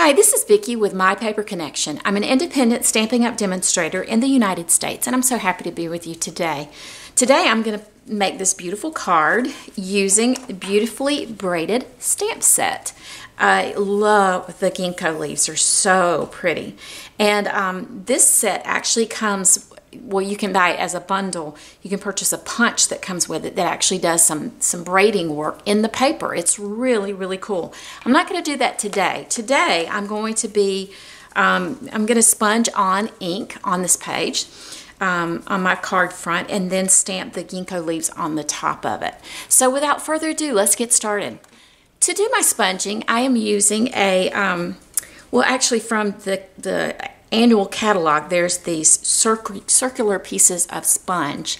Hi, this is Vicki with My Paper Connection. I'm an independent Stampin' Up! demonstrator in the United States, and I'm so happy to be with you today. Today I'm going to make this beautiful card using beautifully braided stamp set. I love the ginkgo leaves. They're so pretty. And um, this set actually comes well, you can buy it as a bundle. You can purchase a punch that comes with it that actually does some, some braiding work in the paper. It's really, really cool. I'm not going to do that today. Today, I'm going to be, um, I'm going to sponge on ink on this page. Um, on my card front and then stamp the ginkgo leaves on the top of it. So without further ado, let's get started. To do my sponging, I am using a, um, well actually from the, the annual catalog, there's these circular pieces of sponge.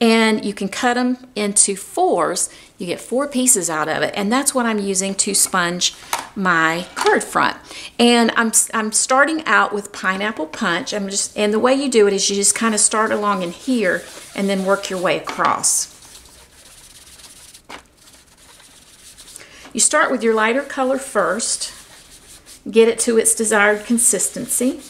And you can cut them into fours. You get four pieces out of it. And that's what I'm using to sponge my card front. And I'm, I'm starting out with pineapple punch. I'm just, and the way you do it is you just kind of start along in here and then work your way across. You start with your lighter color first, get it to its desired consistency.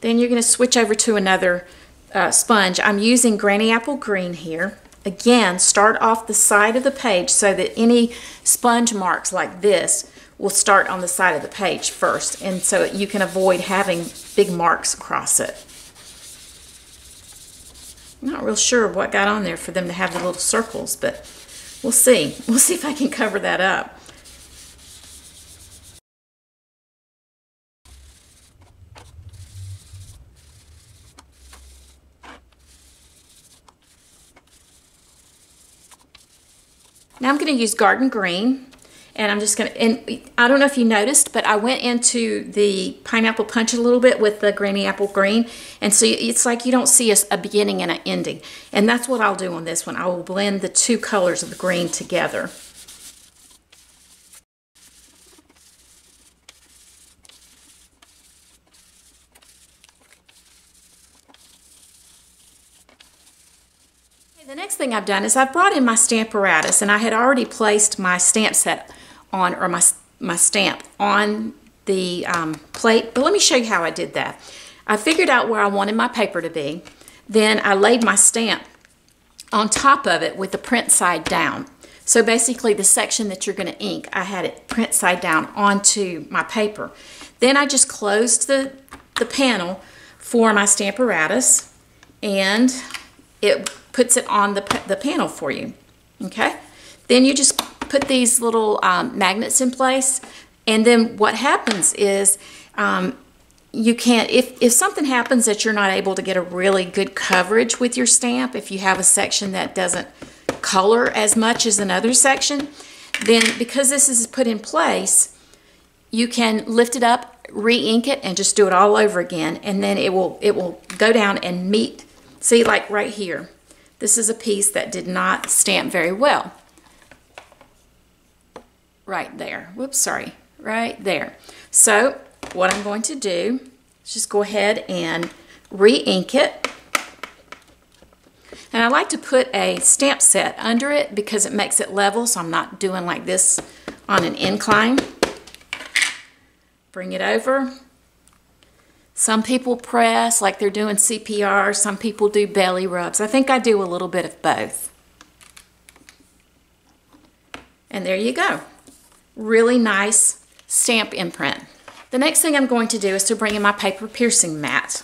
Then you're going to switch over to another uh, sponge. I'm using Granny Apple Green here. Again, start off the side of the page so that any sponge marks like this will start on the side of the page first. And so you can avoid having big marks across it. I'm not real sure what got on there for them to have the little circles, but we'll see. We'll see if I can cover that up. Now I'm going to use Garden Green and I'm just going to, and I don't know if you noticed, but I went into the pineapple punch a little bit with the granny apple green. And so it's like you don't see a, a beginning and an ending. And that's what I'll do on this one. I will blend the two colors of the green together. The next thing I've done is I've brought in my Stamparatus and I had already placed my stamp set on, or my, my stamp on the um, plate, but let me show you how I did that. I figured out where I wanted my paper to be, then I laid my stamp on top of it with the print side down. So basically the section that you're going to ink, I had it print side down onto my paper. Then I just closed the, the panel for my Stamparatus and it puts it on the, the panel for you. Okay? Then you just put these little um, magnets in place and then what happens is um, you can't, if, if something happens that you're not able to get a really good coverage with your stamp, if you have a section that doesn't color as much as another section, then because this is put in place, you can lift it up, re-ink it, and just do it all over again, and then it will, it will go down and meet, see like right here, this is a piece that did not stamp very well. Right there. Whoops, sorry. Right there. So what I'm going to do is just go ahead and re-ink it. And I like to put a stamp set under it because it makes it level so I'm not doing like this on an incline. Bring it over, some people press like they're doing CPR. Some people do belly rubs. I think I do a little bit of both. And there you go. Really nice stamp imprint. The next thing I'm going to do is to bring in my paper piercing mat.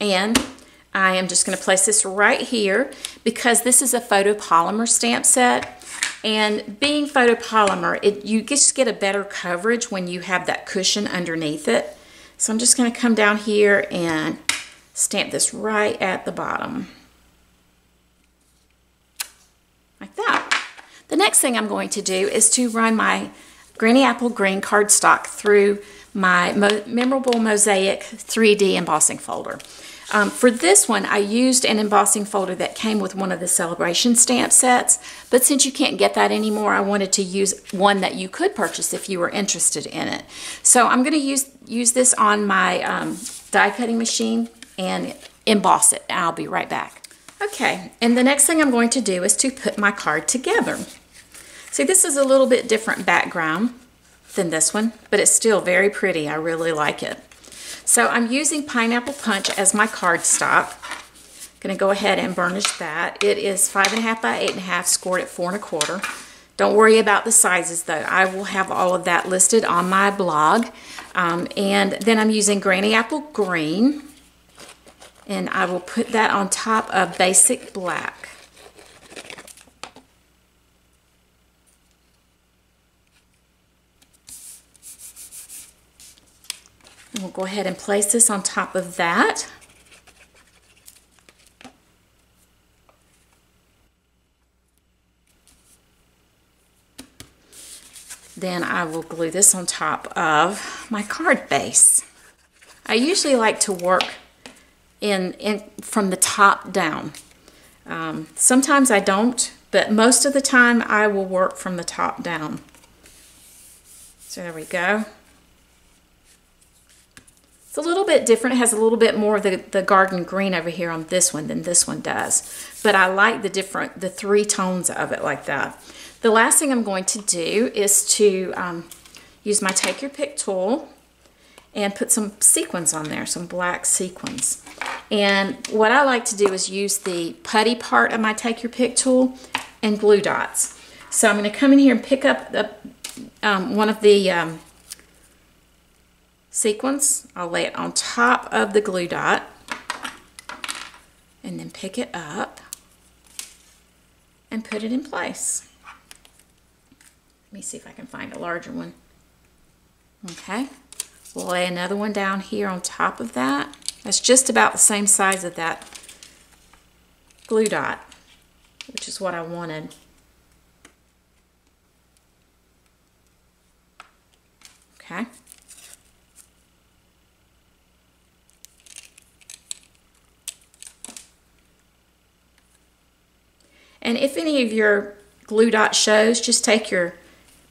And I am just going to place this right here because this is a photopolymer stamp set. And being photopolymer, it, you just get a better coverage when you have that cushion underneath it. So I'm just going to come down here and stamp this right at the bottom. Like that. The next thing I'm going to do is to run my Granny Apple Green cardstock through my Mo Memorable Mosaic 3D embossing folder. Um, for this one, I used an embossing folder that came with one of the Celebration stamp sets, but since you can't get that anymore, I wanted to use one that you could purchase if you were interested in it. So I'm going to use, use this on my um, die cutting machine and emboss it, I'll be right back. Okay, and the next thing I'm going to do is to put my card together. See, this is a little bit different background. Than this one, but it's still very pretty. I really like it. So I'm using Pineapple Punch as my cardstock. Gonna go ahead and burnish that. It is five and a half by eight and a half, scored at four and a quarter. Don't worry about the sizes though. I will have all of that listed on my blog. Um, and then I'm using Granny Apple Green. And I will put that on top of Basic Black. We'll go ahead and place this on top of that. Then I will glue this on top of my card base. I usually like to work in, in from the top down. Um, sometimes I don't, but most of the time I will work from the top down. So there we go. It's a little bit different. It has a little bit more of the, the garden green over here on this one than this one does. But I like the different, the three tones of it like that. The last thing I'm going to do is to um, use my Take Your Pick tool and put some sequins on there, some black sequins. And what I like to do is use the putty part of my Take Your Pick tool and glue dots. So I'm going to come in here and pick up the, um, one of the um, sequence. I'll lay it on top of the glue dot and then pick it up and put it in place. Let me see if I can find a larger one. Okay, we'll lay another one down here on top of that. That's just about the same size of that glue dot, which is what I wanted. Okay. And if any of your glue dot shows, just take your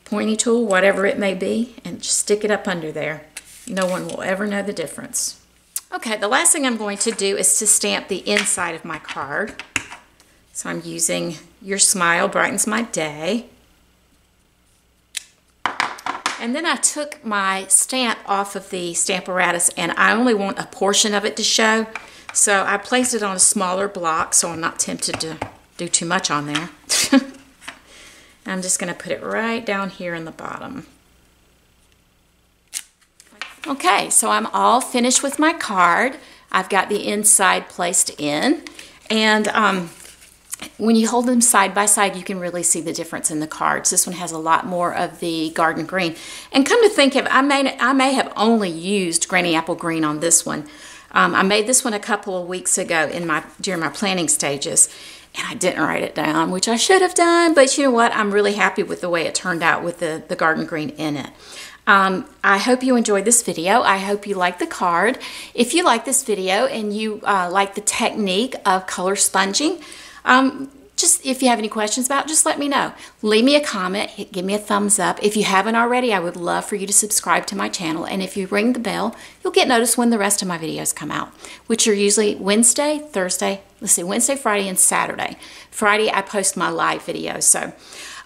pointy tool, whatever it may be, and just stick it up under there. No one will ever know the difference. Okay, the last thing I'm going to do is to stamp the inside of my card. So I'm using Your Smile Brightens My Day. And then I took my stamp off of the Stamparatus and I only want a portion of it to show. So I placed it on a smaller block so I'm not tempted to do too much on there. I'm just going to put it right down here in the bottom. Okay, so I'm all finished with my card. I've got the inside placed in. And um, when you hold them side by side, you can really see the difference in the cards. This one has a lot more of the garden green. And come to think of it, I may, I may have only used Granny Apple Green on this one. Um, I made this one a couple of weeks ago in my during my planning stages and I didn't write it down, which I should have done, but you know what? I'm really happy with the way it turned out with the, the garden green in it. Um, I hope you enjoyed this video. I hope you like the card. If you like this video and you uh, like the technique of color sponging, um, just if you have any questions about, just let me know. Leave me a comment, give me a thumbs up. If you haven't already, I would love for you to subscribe to my channel. And if you ring the bell, you'll get notice when the rest of my videos come out, which are usually Wednesday, Thursday, let's see, Wednesday, Friday, and Saturday. Friday, I post my live videos. So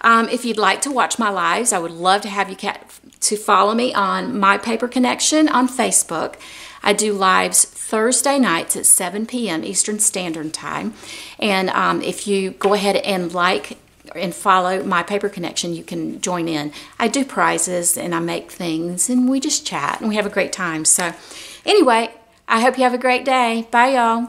um, if you'd like to watch my lives, I would love to have you to follow me on My Paper Connection on Facebook. I do lives Thursday nights at 7 p.m. Eastern Standard Time. And um, if you go ahead and like and follow my paper connection, you can join in. I do prizes and I make things and we just chat and we have a great time. So, anyway, I hope you have a great day. Bye, y'all.